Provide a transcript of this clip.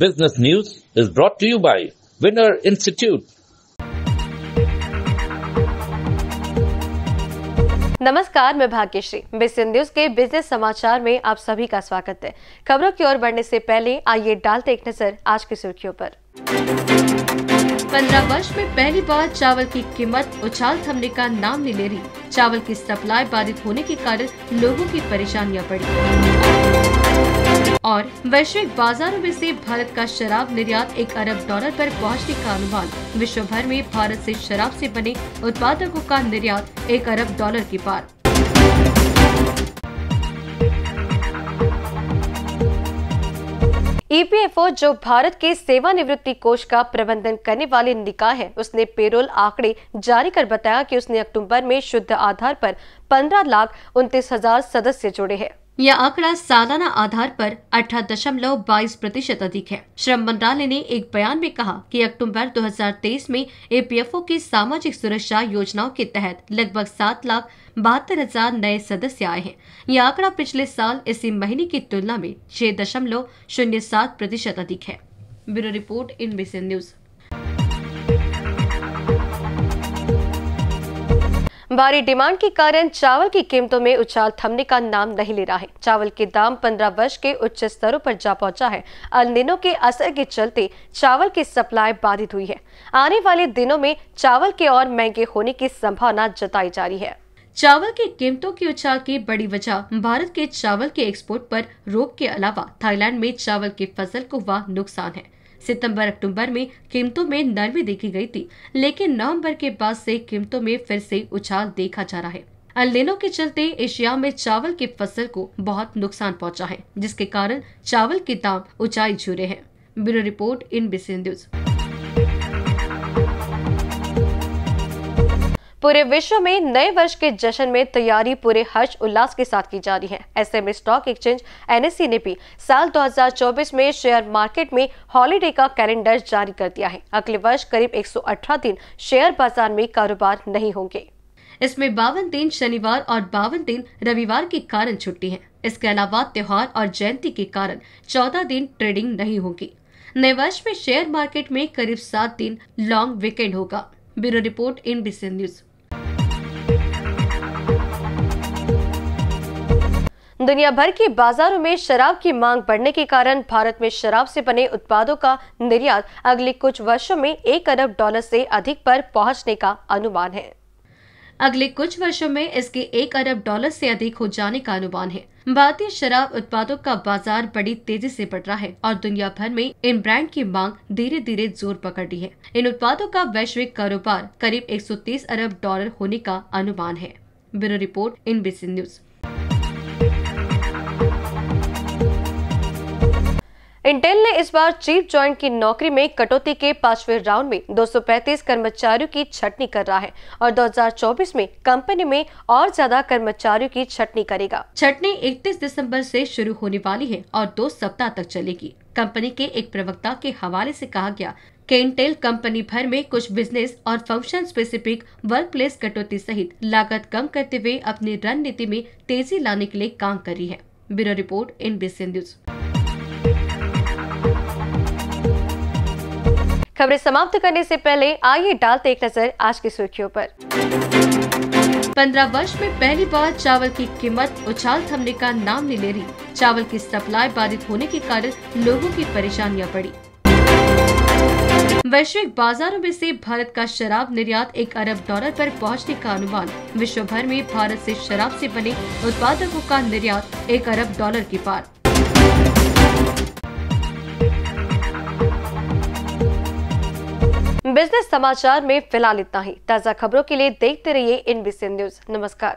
Business News is brought to you by Winner Institute. नमस्कार मैं Bhagyashree. Business news के business समाचार में आप सभी का स्वागत है। खबरों की ओर बढ़ने से पहले आइए डालते एक नज़र आज की सुर्खियों पर। पंद्रह वर्ष में पहली बार चावल की कीमत उछाल थमने का नाम नहीं ले रही। चावल की सप्लाई बाधित होने के कारण लोगों की परेशानियाँ बढ़ी। और वैश्विक बाजारों में से भारत का शराब निर्यात एक अरब डॉलर पर पहुँचने का अनुमान। विश्व भर में भारत से शराब से बने उत्पादकों का निर्यात एक अरब डॉलर की पार। ईपीएफओ जो भारत के सेवानिवृत्ति कोष का प्रबंधन करने वाले निकाय है, उसने पेरोल आंकड़े जारी कर बताया कि उसने अक्टूबर में शुद्ध आधार पर 15 लाख उनतीस हज़ार सदस्य जोड़े हैं। यह आंकड़ा सालाना आधार पर अठारह दशमलव बाईस प्रतिशत अधिक है। श्रम मंत्रालय ने एक बयान में कहा कि अक्टूबर 2023 में एपीएफओ की सामाजिक सुरक्षा योजनाओं के तहत लगभग सात लाख बहत्तर हज़ार नए सदस्य आए हैं। यह आंकड़ा पिछले साल इसी महीने की तुलना में छह दशमलव शून्य सात प्रतिशत अधिक है। Bureau report in news. भारी डिमांड के कारण चावल की कीमतों में उछाल थमने का नाम नहीं ले रहा है। चावल के दाम 15 वर्ष के उच्च स्तरों पर जा पहुँचा है। अल के असर के चलते चावल की सप्लाई बाधित हुई है। आने वाले दिनों में चावल के और महँगे होने की संभावना जताई जा रही है। चावल की कीमतों की उछाल की बड़ी वजह भारत के चावल के एक्सपोर्ट पर रोक के अलावा थाईलैंड में चावल की फ़सल को हुआ नुकसान है। सितंबर, अक्टूबर में कीमतों में नरमी देखी गई थी, लेकिन नवंबर के बाद से कीमतों में फिर से उछाल देखा जा रहा है। अलिनो के चलते एशिया में चावल की फ़सल को बहुत नुकसान पहुँचा है, जिसके कारण चावल के दाम ऊंचाई झूरे हैं। ब्यूरो रिपोर्ट इन बिसन न्यूज़। पूरे विश्व में नए वर्ष के जश्न में तैयारी पूरे हर्ष उल्लास के साथ की जा रही है। ऐसे में स्टॉक एक्सचेंज एनएससी ने भी साल 2024 में शेयर मार्केट में हॉलीडे का कैलेंडर जारी कर दिया है। अगले वर्ष करीब 118 दिन शेयर बाज़ार में कारोबार नहीं होंगे। इसमें बावन दिन शनिवार और बावन दिन रविवार के कारण छुट्टी है। इसके अलावा त्योहार और जयंती के कारण चौदह दिन ट्रेडिंग नहीं होगी। नए वर्ष में शेयर मार्केट में करीब सात दिन लॉन्ग वीकेंड होगा। Bureau report in news. दुनिया भर के बाजारों में शराब की मांग बढ़ने के कारण भारत में शराब से बने उत्पादों का निर्यात अगले कुछ वर्षों में एक अरब डॉलर से अधिक पर पहुँचने का अनुमान है। अगले कुछ वर्षों में इसके एक अरब डॉलर से अधिक हो जाने का अनुमान है। भारतीय शराब उत्पादों का बाज़ार बड़ी तेज़ी से बढ़ रहा है और दुनिया भर में इन ब्रांड की मांग धीरे धीरे ज़ोर पकड़ रही है। इन उत्पादों का वैश्विक कारोबार करीब 130 अरब डॉलर होने का अनुमान है। Bureau report in news. Intel ने इस बार चीफ ज्वाइंट की नौकरी में कटौती के पाँचवें राउंड में 235 कर्मचारियों की छटनी कर रहा है और 2024 में कंपनी में और ज़्यादा कर्मचारियों की छटनी करेगा। छटनी 31 दिसंबर से शुरू होने वाली है और दो सप्ताह तक चलेगी। कंपनी के एक प्रवक्ता के हवाले से कहा गया कि इंटेल कंपनी भर में कुछ बिज़नेस और फ़ंक्शन स्पेसिफिक वर्क प्लेस कटौती सहित लागत कम करते हुए अपनी रणनीति में तेज़ी लाने के लिए काम कर रही है। Bureau report in news. खबरें समाप्त करने से पहले आइए डालते एक नज़र आज की सुर्खियों पर। पंद्रह वर्ष में पहली बार चावल की कीमत उछाल थमने का नाम नहीं ले रही। चावल की सप्लाई बाधित होने के कारण लोगों की परेशानियाँ बढ़ी। वैश्विक बाजारों में से भारत का शराब निर्यात एक अरब डॉलर पर पहुँचने का अनुमान। विश्व भर में भारत से शराब से बने उत्पादकों का निर्यात एक अरब डॉलर के पार। बिज़नेस समाचार में फ़िलहाल इतना ही। ताज़ा खबरों के लिए देखते रहिए इन न्यूज़ नमस्कार।